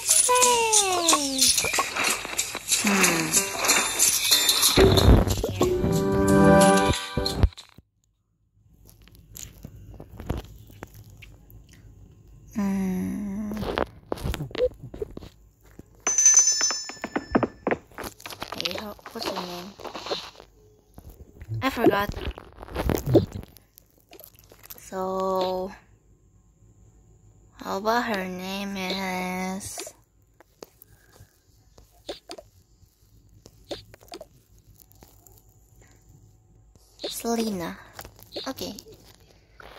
Let's play. Hmm. What's your name? I forgot. So about her name is? Selena. Okay.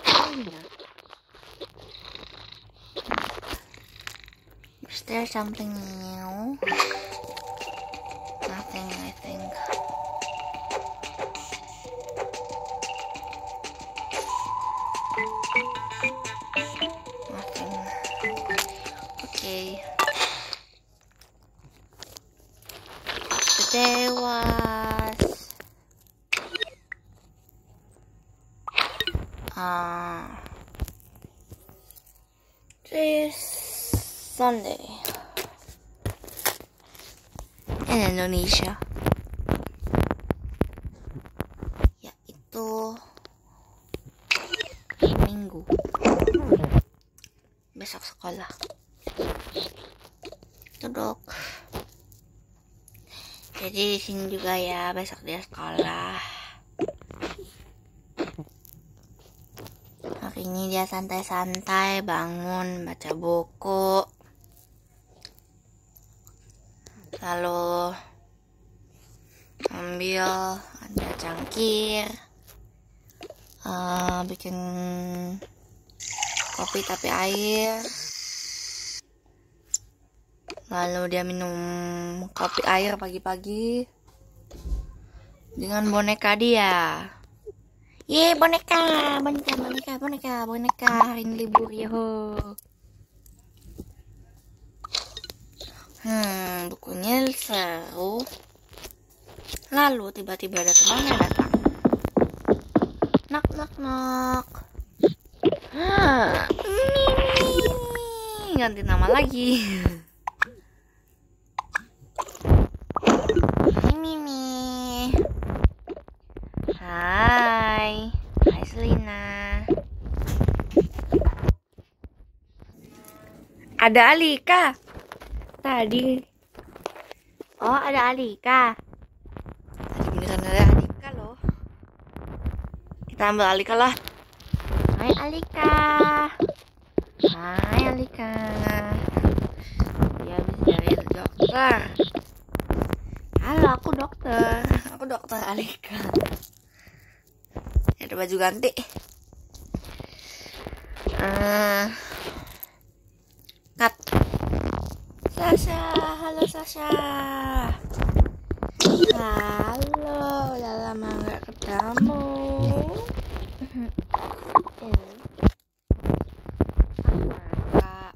Selena. Is there something new? Nothing, I think. Sunday in Indonesia. Ya itu minggu. Besok sekolah. Itu dok. Jadi di sini juga ya besok dia sekolah. Hari ini dia santai-santai bangun baca buku. Lalu ambil ada cangkir. eh, bikin kopi tapi air. Lalu dia minum kopi air pagi-pagi dengan boneka dia. Ye boneka, boneka, boneka, boneka, boneka. Hari ini libur ya Hmm, bukunya seru. Lalu tiba-tiba ada temannya datang. Nak, nak, nak. Mimi. Ganti nama lagi. Mimi. Hai. Hai Selina. Ada Alika. Tadi. Oh, ada Alika. Tadi beneran ada Alika loh. Kita ambil Alika lah. Hai Alika. Hai Alika. Dia habis dari dokter. Halo, aku dokter. Aku dokter Alika. Ada baju ganti. Eh, cut. Sasha, halo Sasha. Halo, udah lama nggak ketemu. Kak.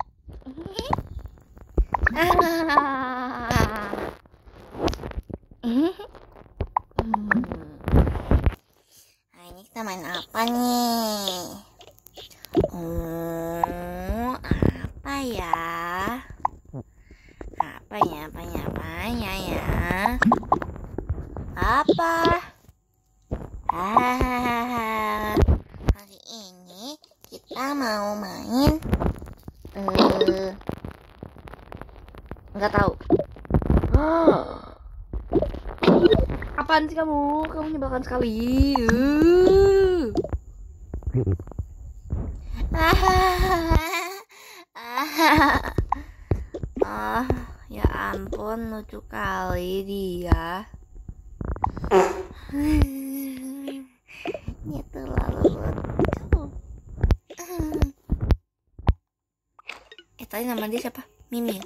Nah, ini kita main apa nih? Oh, apa ya? Apanya, apanya, apanya Apa? Ah, hari ini kita mau main. Eh, nggak tahu. Apaan sih kamu? Kamu menyebalkan sekali. Uh. Ah, ya ampun lucu kali dia. Ya terlalu lucu. Eh tadi nama dia siapa? Mimi ya?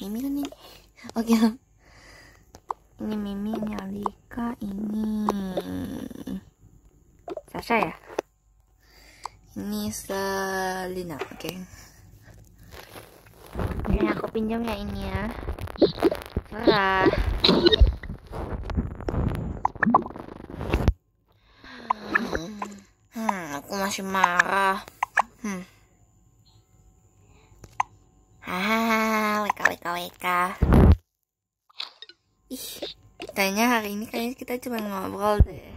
Mimi kan ini. Oke. Ini Mimi, ini Alika, ini Sasha ya? Ini Selina, oke. Ini aku pinjam ya ini ya. Serah. Hmm, aku masih marah. Hmm. Hahaha. WKWK. Ih, kayaknya hari ini kayaknya kita cuma ngobrol deh.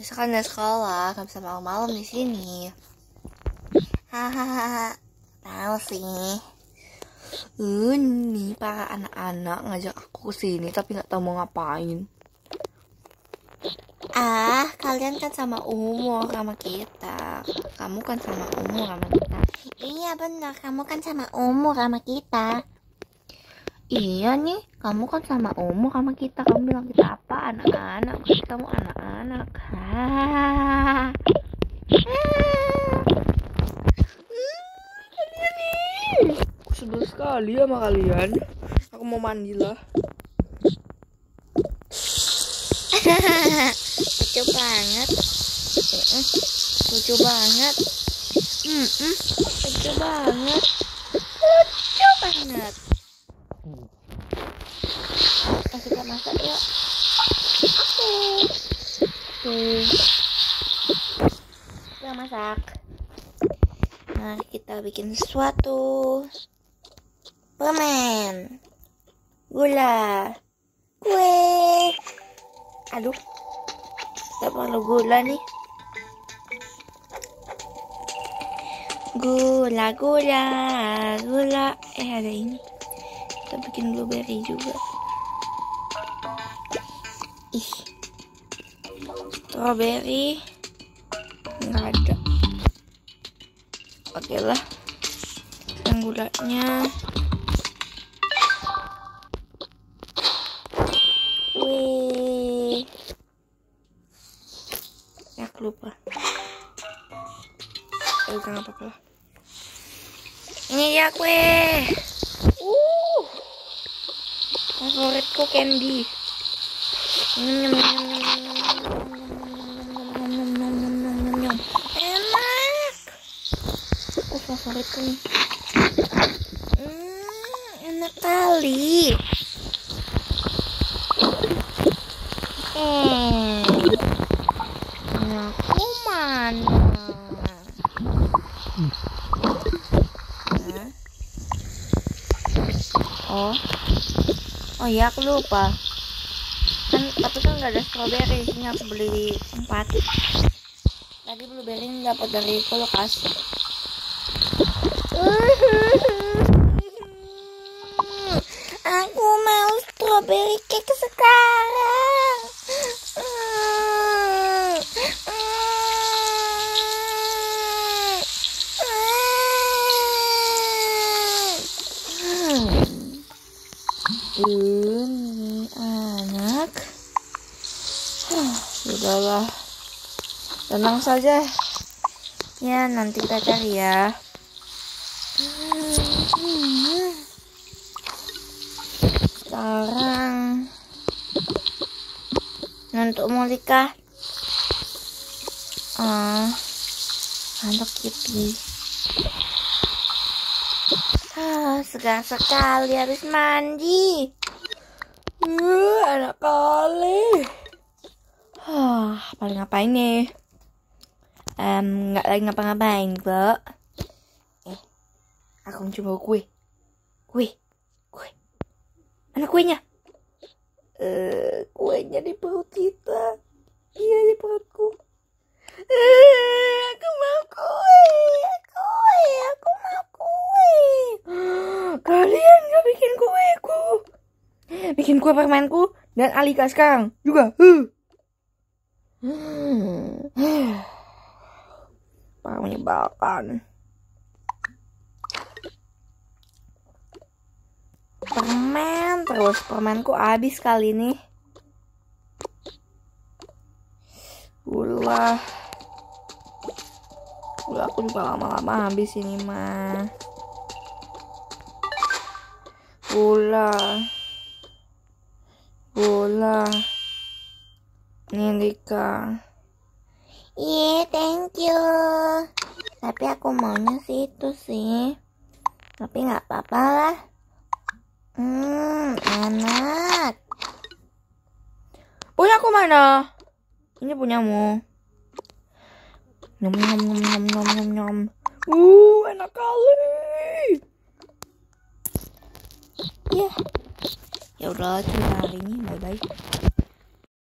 Besok kan ada sekolah, nggak bisa malam-malam di sini. Hahaha, tahu sih. Nih para anak-anak ngajak aku ke sini tapi nggak tahu mau ngapain. Ah, kalian kan sama umur sama kita. Kamu kan sama umur sama kita. Iya benar, kamu kan sama umur sama kita. Iya nih, kamu kan sama umur sama kita. Kamu bilang kita apa? Anak-anak. Kamu anak-anak. Hahaha. Kalian nih. Sedul sekali sama kalian. Aku mau mandi lah. lucu banget. Lucu banget. Lucu banget. Lucu banget. Kita masak yuk. Oke. kita masak. Nah kita bikin sesuatu permen gula. Kue. Aduh. Tak perlu gula nih gula gula gula. Eh ada ini. Kita bikin blueberry juga. Ih. Strawberry. Nggak ada. Oke lah yang gulanya Eh, udah gak apa-apa ini dia kue favoritku candy nyam enak aku favoritku nih enak kali oh iya aku lupa. Kan tapi kan nggak ada strawberry, ini aku beli empat. Tadi blueberry ini dapat dari kulkas. Aku mau strawberry cake sekarang. Ini Tenang saja. Ya, nanti kita cari ya. Sekarang untuk Molika. Ah, anak Kitty. Ah, segar sekali habis mandi. Uh, enak kali. Ah, paling ngapain nih? Em, nggak lagi ngapa-ngapain, Mbak. Eh, aku mau coba kue. Kue, kue. Mana kuenya? Eh, kuenya di perut kita. Iya, di perutku. Eh, aku mau kue. Kue, aku mau kue. Kalian nggak bikin kueku. Bikin kue permenku dan Alika sekarang juga. Huh. Menyebalkan. Permen terus permenku habis kali ini. Gula. Gula aku juga lama-lama habis ini mah. Gula. Gula. Ini. Iya, thank you. Tapi aku maunya sih itu sih. Tapi nggak apa-apa lah. Hmm, enak. Punya aku mana? Ini punyamu. Nyom nyom nyom nyom nyom nyom nyom. Uh, enak kali. ya ya udah cerita hari ini bye bye